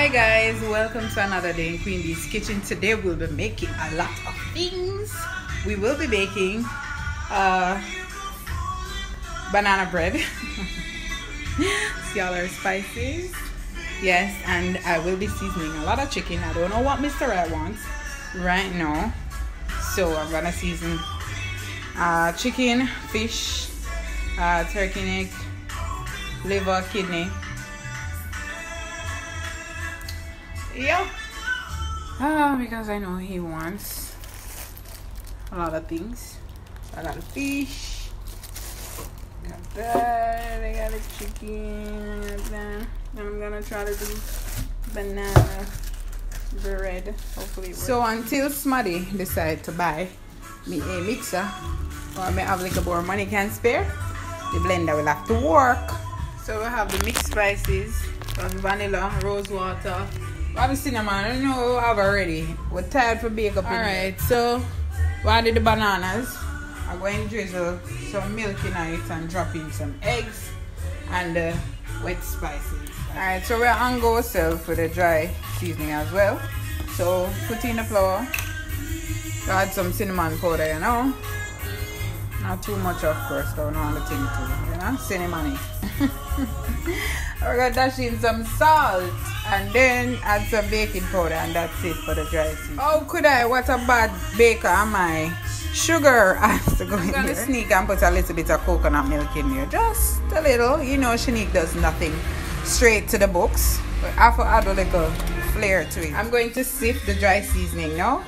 hi guys. Welcome to another day in QueenB's kitchen. Today we'll be making a lot of things. We will be making uh, banana bread. See all our spices. Yes and i will be seasoning a lot of chicken. I don't know what mr red wants right now. So i'm gonna season uh, chicken fish uh, turkey neck liver kidney yeah ah because i know he wants a lot of things. I got a fish. Got that. I got a chicken. Then i'm gonna try to do banana bread. Hopefully so until smuddy decide to buy me a mixer or I may have like a more money can spare the blender will have to work. So we have the mixed spices vanilla rose water have cinnamon I don't know I have already we're tired for bake up all right so what did the bananas I'm going to drizzle some milk in it and drop in some eggs and uh, wet spices. All right so we're on go self for the dry seasoning as well. So put in the flour. Add some cinnamon powder you know not too much of course don't want the thing too you know cinnamon we're gonna dash in some salt and then add some baking powder and that's it for the dry season. Oh could i? What a bad baker am i? Sugar has to go I'm in gonna there. sneak and put a little bit of coconut milk in here, just a little. You know Shanique does nothing straight to the books. But I have to add a little flair to it. I'm going to sift the dry seasoning now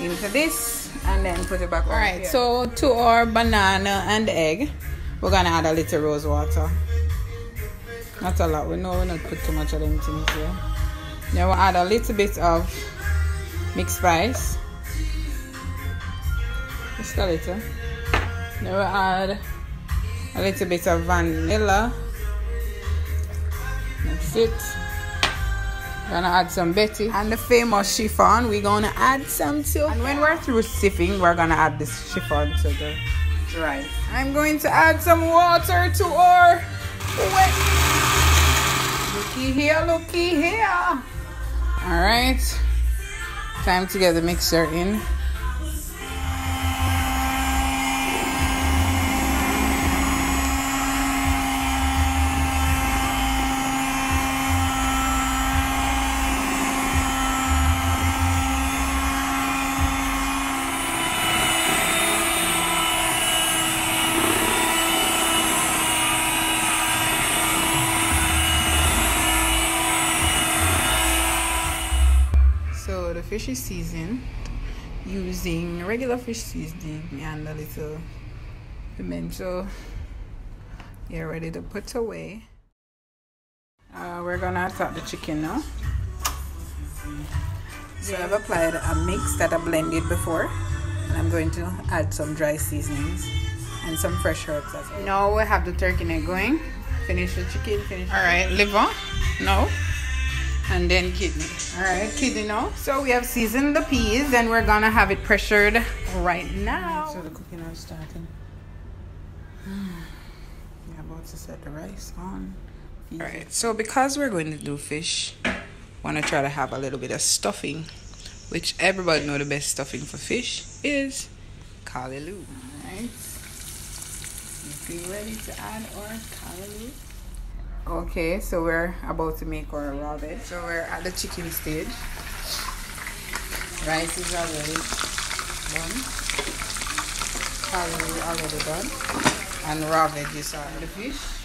into this and then put it back all right here. so to our banana and egg we're gonna add a little rose water. Not a lot we know we're not put too much of them things here. Then we'll add a little bit of mixed spice just a little. Then we'll add a little bit of vanilla. That's it gonna add some Betty. And the famous chiffon we're gonna add some too. And when we're through sieving we're gonna add this chiffon to the rice I'm going to add some water to our wet. Looky here looky here. All right. Time to get the mixer in the fish is seasoned using regular fish seasoning and a little pimento. You're ready to put away. Uh, we're gonna attack the chicken now. So I've applied a mix that I blended before and I'm going to add some dry seasonings and some fresh herbs as well. Now we have the turkey neck going. Finish the chicken finish all right liver no and then kidney. All right kidney now. So we have seasoned the peas and we're gonna have it pressured right now. So the cooking is starting. Mm. We're about to set the rice on. All right so because we're going to do fish want to try to have a little bit of stuffing which everybody know the best stuffing for fish is callaloo. All right. Be ready to add our callaloo okay so we're about to make our veg so we're at the chicken stage. Rice is already done. Curry already done. And raw veggies are the fish